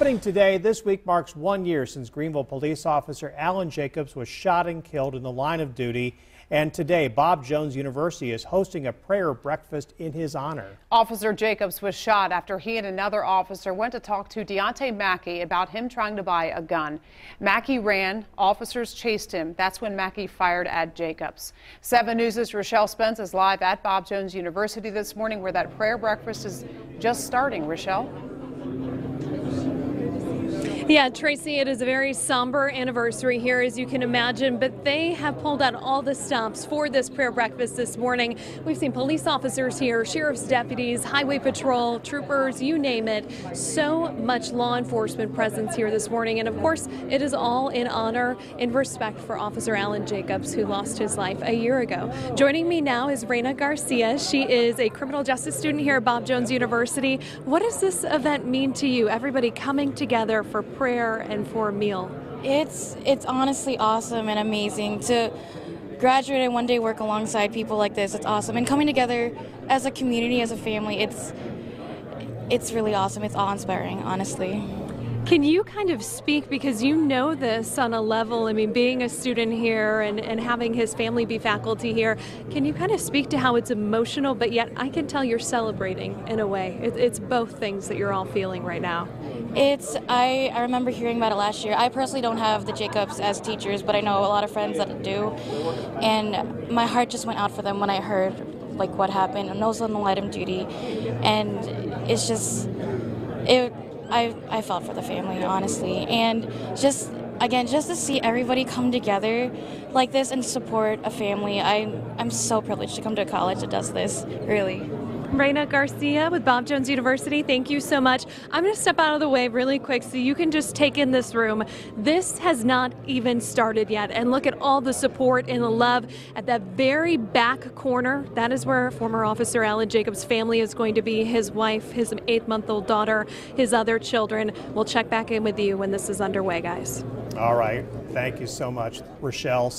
Happening today, this week marks one year since Greenville police officer Allen Jacobs was shot and killed in the line of duty. And today, Bob Jones University is hosting a prayer breakfast in his honor. Officer Jacobs was shot after he and another officer went to talk to Deontay Mackey about him trying to buy a gun. Mackey ran, officers chased him. That's when Mackey fired at Jacobs. 7 News' Rochelle Spence is live at Bob Jones University this morning where that prayer breakfast is just starting. Rochelle? Yeah, Tracy, it is a very somber anniversary here, as you can imagine, but they have pulled out all the stops for this prayer breakfast this morning. We've seen police officers here, sheriff's deputies, highway patrol, troopers, you name it. So much law enforcement presence here this morning. And of course, it is all in honor and respect for Officer Allen Jacobs, who lost his life a year ago. Joining me now is Reyna Garcia. She is a criminal justice student here at Bob Jones University. What does this event mean to you? Everybody coming together for prayer and for a meal? It's it's honestly awesome and amazing to graduate and one day work alongside people like this. It's awesome and coming together as a community, as a family. It's it's really awesome. It's awe-inspiring, honestly. Can you kind of speak because you know this on a level? I mean, being a student here and, and having his family be faculty here, can you kind of speak to how it's emotional, but yet I can tell you're celebrating in a way? It, it's both things that you're all feeling right now. It's I, I remember hearing about it last year. I personally don't have the Jacobs as teachers, but I know a lot of friends that do, and my heart just went out for them when I heard like what happened. And those on the light of duty, and it's just it. I I felt for the family honestly, and just again just to see everybody come together like this and support a family. I I'm so privileged to come to a college that does this. Really. Reyna Garcia with Bob Jones University, thank you so much. I'm going to step out of the way really quick so you can just take in this room. This has not even started yet, and look at all the support and the love at that very back corner. That is where former Officer Allen Jacobs' family is going to be his wife, his eight month old daughter, his other children. We'll check back in with you when this is underway, guys. All right. Thank you so much, Rochelle.